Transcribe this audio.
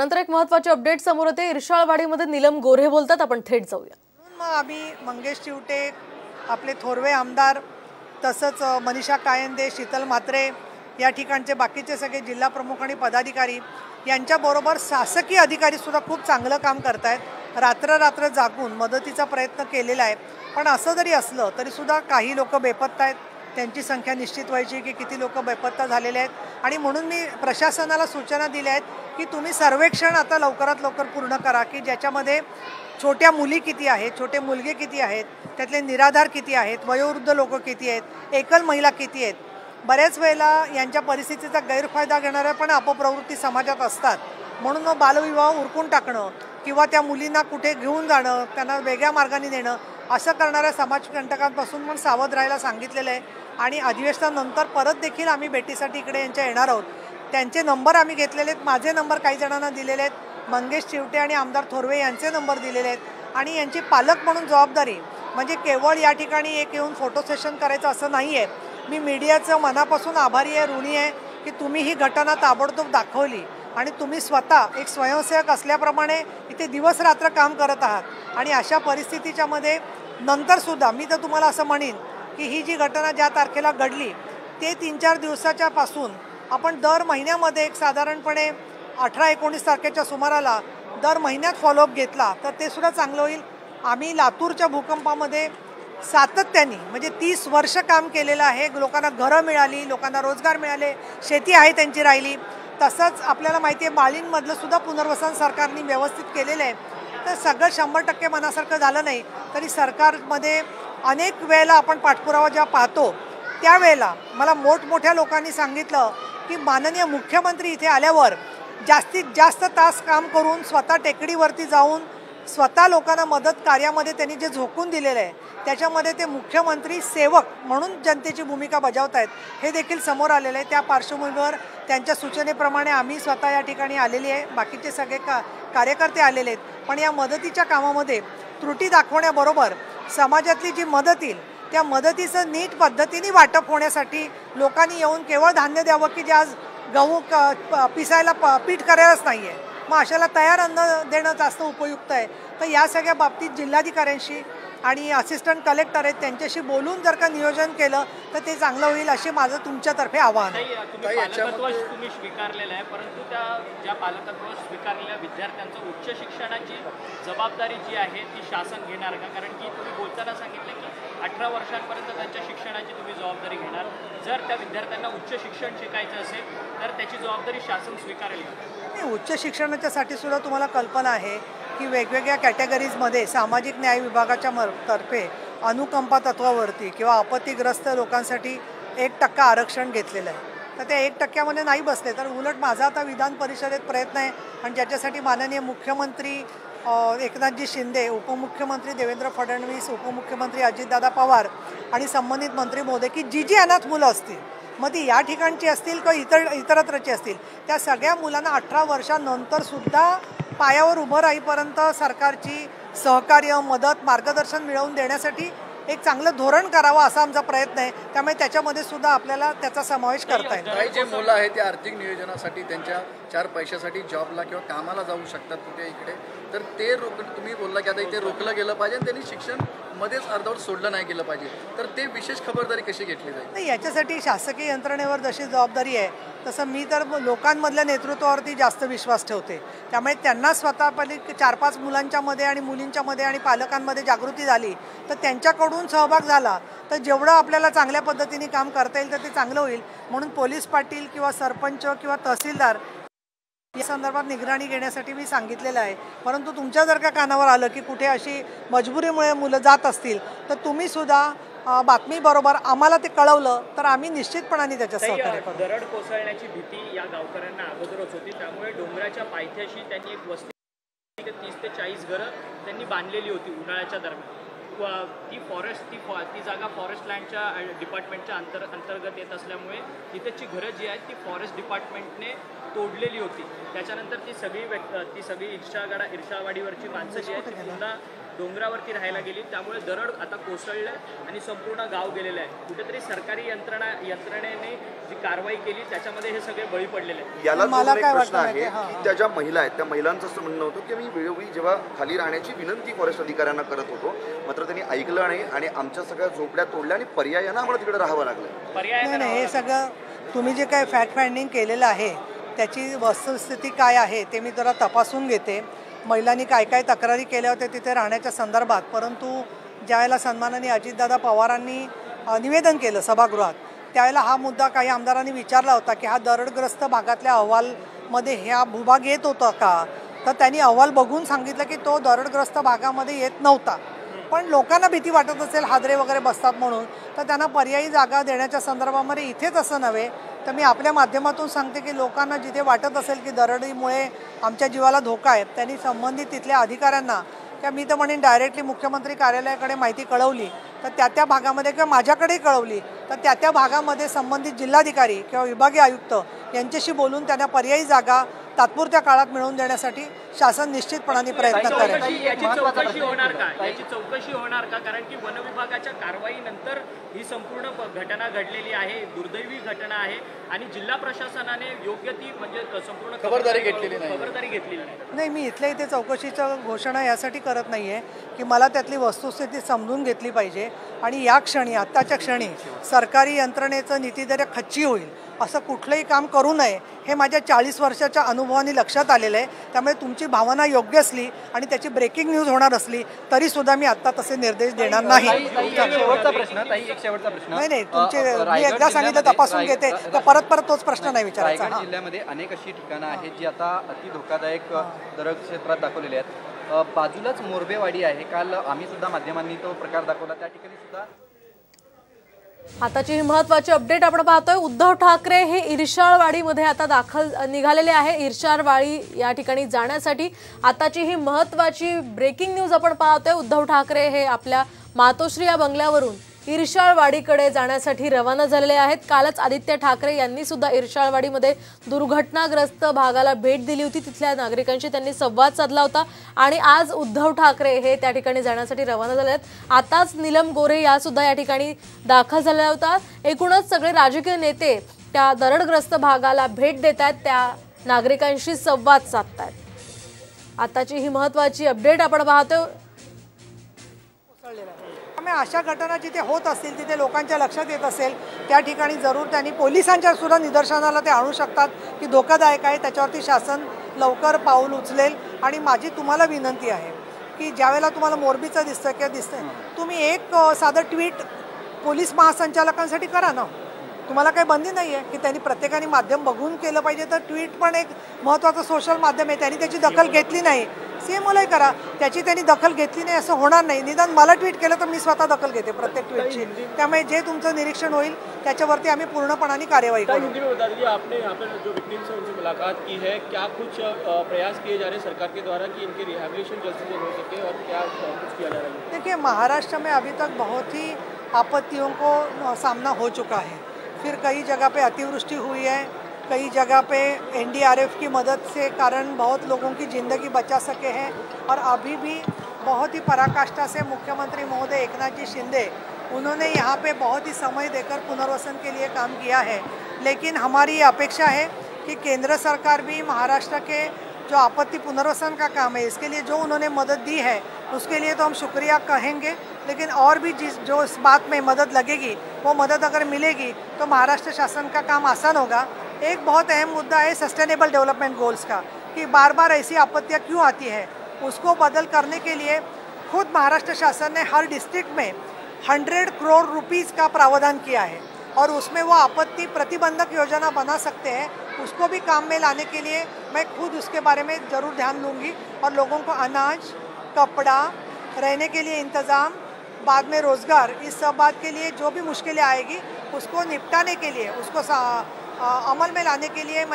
त्यानंतर एक महत्वाची अपडेट समोर होते इर्शाळवाडीमध्ये नीलम गोरे बोलतात. आपण थेट जाऊया. म्हणून मग आम्ही मंगेश चिवटे आपले थोरवे आमदार तसंच मनीषा कायंदे शीतल म्हात्रे या ठिकाणचे बाकीचे सगळे जिल्हा प्रमुख आणि पदाधिकारी यांच्याबरोबर शासकीय अधिकारीसुद्धा खूप चांगलं काम करत आहेत रात्र रात्र जागून मदतीचा प्रयत्न केलेला आहे. पण असं जरी असलं तरीसुद्धा काही लोक बेपत्ता आहेत. त्यांची संख्या निश्चित व्हायची की किती लोक बेपत्ता झालेले आहेत. आणि म्हणून मी प्रशासनाला सूचना दिल्या आहेत की तुम्ही सर्वेक्षण आता लवकरात लवकर पूर्ण करा की ज्याच्यामध्ये छोट्या मुली किती आहेत छोटे मुलगे किती आहेत त्यातले निराधार किती आहेत वयोवृद्ध लोक किती आहेत एकल महिला किती आहेत. बऱ्याच वेळेला यांच्या परिस्थितीचा गैरफायदा घेणाऱ्या पण अपप्रवृत्ती समाजात असतात. म्हणून मग बालविवाह उरकून टाकणं किंवा त्या मुलींना कुठे घेऊन जाणं त्यांना वेगळ्या मार्गाने नेणं असं करणाऱ्या समाजकंटकांपासून पण सावध राहायला सांगितलेलं आहे. आणि अधिवेशनानंतर परत देखील आम्ही भेटीसाठी इकडे यांच्या येणार आहोत. त्यांचे नंबर आम्ही घेतलेले आहेत. माझे नंबर काही जणांना दिलेले आहेत. मंगेश चिवटे आणि आमदार थोरवे यांचे नंबर दिलेले आहेत. आणि यांची पालक म्हणून जबाबदारी म्हणजे केवळ या ठिकाणी एक येऊन फोटो सेशन करायचं असं नाही आहे. मी मीडियाचं मनापासून आभारी आहे ऋणी आहे की तुम्ही ही घटना ताबडतोब दाखवली. आणि तुम्ही स्वतः एक स्वयंसेवक असल्याप्रमाणे इथे दिवस रात्र काम करत आहात. आणि अशा परिस्थितीच्यामध्ये नंतरसुद्धा मी तर तुम्हाला असं म्हणेन की ही जी घटना ज्या तारखेला घडली ते तीन चार दिवसाच्या पासून आपण दर महिन्यामध्ये एक साधारणपणे अठरा एकोणीस तारखेच्या सुमाराला दर महिन्यात फॉलोअप घेतला तर ते सुद्धा चांगलं होईल. आम्ही लातूरच्या भूकंपामध्ये सातत्याने म्हणजे तीस वर्ष काम केलेलं आहे लोकांना घरं मिळाली लोकांना रोजगार मिळाले शेती आहे त्यांची राहिली. तसंच आपल्याला माहिती आहे माळींमधलं सुद्धा पुनर्वसन सरकारने व्यवस्थित केलेलं आहे. तर सगळं शंभर टक्के मनासारखं झालं नाही तरी सरकारमध्ये अनेक वेळेला आपण पाठपुरावा जेव्हा पाहतो त्यावेळेला मला मोठमोठ्या लोकांनी सांगितलं की माननीय मुख्यमंत्री इथे आल्यावर जास्तीत जास्त तास काम करून स्वतः टेकडीवरती जाऊन स्वतः लोकांना मदत कार्यामध्ये त्यांनी जे झोकून दिलेलं आहे त्याच्यामध्ये ते मुख्यमंत्री सेवक म्हणून जनतेची भूमिका बजावत आहेत हे देखील समोर आलेलं आहे. त्या पार्श्वभूमीवर त्यांच्या सूचनेप्रमाणे आम्ही स्वतः या ठिकाणी आलेली आहे. बाकीचे सगळे का कार्यकर्ते आलेले आहेत. पण या मदतीच्या कामामध्ये त्रुटी दाखवण्याबरोबर समाजातली जी मदत येईल त्या मदतीचं नीट पद्धतीने वाटप होण्यासाठी लोकांनी येऊन केवळ धान्य द्यावं की जे आज गहू क- पिसायला प- पीठ करायलाच नाही आहे मग अशाला तयार अन्न देणं जास्त उपयुक्त आहे. तर या सगळ्या बाबतीत जिल्हाधिकाऱ्यांशी आणि असिस्टंट कलेक्टर आहेत त्यांच्याशी बोलून जर का नियोजन केलं तर ते चांगलं होईल असे माझं तुमच्यातर्फे आवाहन. तुम्ही पालकत्व तुम्ही स्वीकारलेलं आहे परंतु त्या ज्या पालकत्व स्वीकारलेल्या विद्यार्थ्यांचं उच्च शिक्षणाची जबाबदारी जी आहे ती शासन घेणार का? कारण की तुम्ही बोलताना सांगितलं की अठरा वर्षांपर्यंत त्यांच्या शिक्षणाची तुम्ही जबाबदारी घेणार. जर त्या विद्यार्थ्यांना उच्च शिक्षण शिकायचं असेल तर त्याची जबाबदारी शासन स्वीकारेल उच्च शिक्षणाच्यासाठी सुद्धा तुम्हाला कल्पना आहे. की वेगवेगळ्या कॅटेगरीजमध्ये सामाजिक न्याय विभागाच्या तर्फे अनुकंपा तत्वावरती किंवा आपत्तीग्रस्त लोकांसाठी एक टक्का आरक्षण घेतलेलं आहे. तर ते एक टक्क्यामध्ये नाही बसले तर उलट माझा आता विधान परिषदेत प्रयत्न आहे आणि ज्याच्यासाठी माननीय मुख्यमंत्री एकनाथजी शिंदे उपमुख्यमंत्री देवेंद्र फडणवीस उपमुख्यमंत्री अजितदादा पवार आणि संबंधित मंत्री मोदे की जी जी अनाथ मुलं असतील मग ती या ठिकाणची असतील किंवा इतर इतरत्रची असतील? त्या सगळ्या मुलांना अठरा वर्षानंतर सुद्धा पायावर उभं राहीपर्यंत सरकारची सहकार्य मदत मार्गदर्शन मिळवून देण्यासाठी एक चांगलं धोरण करावं असा आमचा प्रयत्न आहे. त्यामुळे त्याच्यामध्ये सुद्धा आपल्याला त्याचा समावेश करता येईल. काही जे मुलं आहेत ते आर्थिक नियोजनासाठी त्यांच्या चार पैशासाठी जॉबला किंवा कामाला जाऊ शकतात कुठे इकडे. तर ते रोक तुम्ही बोलला की आता इथे रोखलं गेलं पाहिजे आणि त्यांनी शिक्षण मध्येच अर्धवट सोडलं नाही गेलं पाहिजे. तर ते विशेष खबरदारी कशी घेतली जाईल? नाही याच्यासाठी शासकीय यंत्रणेवर जशी जबाबदारी आहे तसं मी तर लोकांमधल्या नेतृत्वावरती जास्त विश्वास ठेवते. त्यामुळे त्यांना स्वतः पहिले चार पाच मुलांच्या मध्ये आणि मुलींच्या मध्ये आणि पालकांमध्ये जागृती झाली तर त्यांच्याकडून सहभाग झाला तर जेवढं आपल्याला चांगल्या पद्धतीने काम करता येईल तर ते चांगलं होईल. म्हणून पोलीस पाटील किंवा सरपंच किंवा तहसीलदार या संदर्भात निगराणी घेण्यासाठी मी सांगितलेलं आहे. परंतु तुमच्या जर का कानावर आलं की कुठे अशी मजबुरीमुळे मुलं जात असतील तर तुम्ही सुद्धा अं, बातमीबरोबर आम्हाला ते कळवलं तर आम्ही निश्चितपणाने त्याच्यात सहकार्य करू. दरड कोसळण्याची भीती या गावकऱ्यांना अगोदरच होती. त्यामुळे डोंगराच्या पायथ्याशी त्यांनी एक वस्ती तीस ते चाळीस घरं त्यांनी बांधलेली होती उन्हाळ्याच्या दरम्यान. ती फॉरेस्ट ती फॉ ती जागा फॉरेस्ट लँडच्या डिपार्टमेंटच्या अंतर अंतर्गत येत असल्यामुळे तिथेची घरं जी आहेत ती फॉरेस्ट डिपार्टमेंटने तोडलेली होती. त्याच्यानंतर ती सगळी व्यक् ती सगळी इर्षागाडा इर्षावाडीवरची माणसं जी आहेत ती पुन्हा डोंगरावरती राहायला गेली. त्यामुळे दरड आता कोसळलं आणि संपूर्ण गाव गेलेलं आहे. कुठेतरी सरकारी यंत्रणा यंत्रणेने जी कारवाई केली त्याच्यामध्ये हे सगळे बळी पडलेले आहेत. याला मला एक काय प्रश्न आहे? की त्या ज्या महिला आहेत त्या महिलांचं असं म्हणणं होतं की मी वेळोवेळी जेव्हा खाली राहण्याची विनंती फॉरेस्ट अधिकाऱ्यांना करत होतो मात्र त्यांनी ऐकलं नाही आणि आमच्या सगळ्या झोपड्या तोडल्या आणि पर्यायानं आम्हाला तिकडे राहावं लागलं. पर्याय हे सगळं तुम्ही जे काय फॅक्ट फाइंडिंग केलेलं आहे त्याची वस्तुस्थिती काय आहे ते मी जरा तपासून घेते. महिलांनी काय काय तक्रारी केल्या होत्या तिथे राहण्याच्या संदर्भात परंतु ज्यावेळेला सन्माननीय अजितदादा पवारांनी निवेदन केलं सभागृहात त्यावेळेला हा मुद्दा काही आमदारांनी विचारला होता की हा दरडग्रस्त भागातल्या अहवालमध्ये ह्या भूभाग येत होता का? तर त्यांनी अहवाल बघून सांगितलं की तो दरडग्रस्त भागामध्ये येत नव्हता. पण लोकांना भीती वाटत असेल हादरे वगैरे बसतात म्हणून तर त्यांना पर्यायी जागा देण्याच्या संदर्भामध्ये इथेच असं नव्हे. तर मी आपल्या माध्यमातून सांगते की लोकांना जिथे वाटत असेल की दरडीमुळे आमच्या जीवाला धोका आहे त्यांनी संबंधित तिथल्या अधिकाऱ्यांना किंवा मी तर म्हणेन डायरेक्टली मुख्यमंत्री कार्यालयाकडे माहिती कळवली तर त्या त्या भागामध्ये किंवा माझ्याकडेही कळवली तर त्या त्या भागामध्ये संबंधित जिल्हाधिकारी किंवा विभागीय आयुक्त यांच्याशी बोलून त्यांना पर्यायी जागा तात्पुरत्या काळात मिळवून देण्यासाठी शासन निश्चितपणाने प्रयत्न करेल. चौकशी याची चौकशी होणार का? याची चौकशी होणार का? कारण की वन विभागाच्या कारवाईनंतर ही संपूर्ण घटना घडलेली आहे. दुर्दैवी घटना आहे. आणि जिल्हा प्रशासनाने योग्य ती म्हणजे संपूर्ण खबरदारी घेतलेली नाही. खबरदारी घेतलेली नाही. नाही मी इथल्या इथे चौकशीचं घोषणा यासाठी करत नाही आहे की मला त्यातली वस्तुस्थिती समजून घेतली पाहिजे आणि या क्षणी आत्ताच्या क्षणी सरकारी यंत्रणेचं नीतिधैर्य खच्ची होईल असं कुठलंही काम करू नये हे माझ्या चाळीस वर्षाच्या अनुभवाने लक्षात आलेलं आहे. त्यामुळे तुमची भावना योग्य असली आणि त्याची ब्रेकिंग न्यूज होणार असली तरीसुद्धा मी आत्ता तसे निर्देश देणार नाही. शेवटचा प्रश्न ताई एक शेवटचा प्रश्न. नाही तुमचे मी एकदा सांगितलं तपासून घेते तर परत परत तोच प्रश्न नाही विचारायचा रायगड हां. जिल्ह्यामध्ये अनेक अशी ठिकाणं आहेत जी आता अति धोकादायक दरड क्षेत्रात दाखवलेली आहेत. बाजूलाच मोरबेवाडी आहे. काल आम्ही सुद्धा माध्यमांनी तो प्रकार दाखवला. त्या ठिकाणी सुद्धा आताची ही महत्वाची अपडेट आपण पाहतोय. उद्धव ठाकरे हे इर्शाळवाडीमध्ये आता दाखल निघालेले आहे. इर्शाळवाडी या ठिकाणी जाण्यासाठी आताची ही महत्वाची ब्रेकिंग न्यूज आपण पाहतोय. उद्धव ठाकरे हे आपल्या मातोश्री या बंगल्यावरून इर्शाळवाडीकडे जाण्यासाठी रवाना झालेले आहेत. कालच आदित्य ठाकरे यांनी सुद्धा इर्शाळवाडीमध्ये दुर्घटनाग्रस्त भागाला भेट दिली होती. तिथल्या नागरिकांशी त्यांनी संवाद साधला होता आणि आज उद्धव ठाकरे हे त्या ठिकाणी जाण्यासाठी रवाना झाले आहेत. आताच नीलम गोरे या सुद्धा या ठिकाणी दाखल झाल्या होत्या एकूणच सगळे राजकीय नेते त्या दरडग्रस्त भागाला भेट देत आहेत. त्या नागरिकांशी संवाद साधत आहेत आताची ही महत्वाची अपडेट आपण पाहतो त्यामुळे अशा घटना जिथे होत असतील तिथे लोकांच्या लक्षात येत असेल त्या ठिकाणी जरूर त्यांनी पोलिसांच्या सुद्धा निदर्शनाला ते आणू शकतात की धोकादायक आहे. त्याच्यावरती शासन लवकर पाऊल उचलेल. आणि माझी तुम्हाला विनंती आहे की ज्यावेळेला तुम्हाला मोरबीचं दिसतं किंवा दिसतं तुम्ही एक साधं ट्विट पोलीस महासंचालकांसाठी करा ना. तुम्हाला काही बंदी नाही आहे की त्यांनी प्रत्येकाने माध्यम बघून केलं पाहिजे. तर ट्विट पण एक महत्त्वाचं सोशल माध्यम आहे. त्यांनी त्याची दखल घेतली नाही. सी एमओलाही करा. त्याची त्यांनी दखल घेतली नाही असं होणार नाही. निदान मला ट्विट केलं तर मी स्वतः दखल घेते प्रत्येक ट्विटची त्यामुळे जे तुमचं निरीक्षण होईल त्याच्यावरती आम्ही पूर्णपणाने कार्यवाही करू. मुलाकात की है क्या कुछ प्रयास किए जा रहे सरकार के द्वारा कि इनके रिहैबिलिटेशन जल्द से जल्द हो सके और क्या कुछ किया जा रहा है? देखिए महाराष्ट्र में अभी तक बहुत ही आपत्तियों को सामना हो चुका है। फिर कई जगह पे अतिवृष्टि हुई है कई जगह पे एनडीआरएफ की मदद से कारण बहुत लोगों की ज़िंदगी बचा सके हैं और अभी भी बहुत ही पराकाष्ठा से मुख्यमंत्री महोदय एकनाथ जी शिंदे, उन्होंने यहाँ पे बहुत ही समय देकर पुनर्वसन के लिए काम किया है। लेकिन हमारी ये अपेक्षा है कि केंद्र सरकार भी महाराष्ट्र के जो आपत्ति पुनर्वसन का काम है, इसके लिए जो उन्होंने मदद दी है, उसके लिए तो हम शुक्रिया कहेंगे। लेकिन और भी जिस, जो इस बात में मदद लगेगी, वो मदद अगर मिलेगी तो महाराष्ट्र शासन का काम आसान होगा। एक बहुत अहम मुद्दा है सस्टेनेबल डेवलपमेंट गोल्स का, कि बार बार ऐसी आपत्तियाँ क्यों आती है? उसको बदल करने के लिए खुद महाराष्ट्र शासन ने हर डिस्ट्रिक्ट में हंड्रेड करोड़ रुपीज़ का प्रावधान किया है और उसमें वो आपत्ति प्रतिबंधक योजना बना सकते हैं। उसको भी काम में लाने के लिए मैं खुद उसके बारे में ज़रूर ध्यान दूँगी और लोगों को अनाज, कपड़ा, रहने के लिए इंतज़ाम, बाद में रोज़गार, इस सब बात के लिए जो भी मुश्किलें आएगी, उसको निपटाने के लिए, उसको अमल में लाने के लिए मैं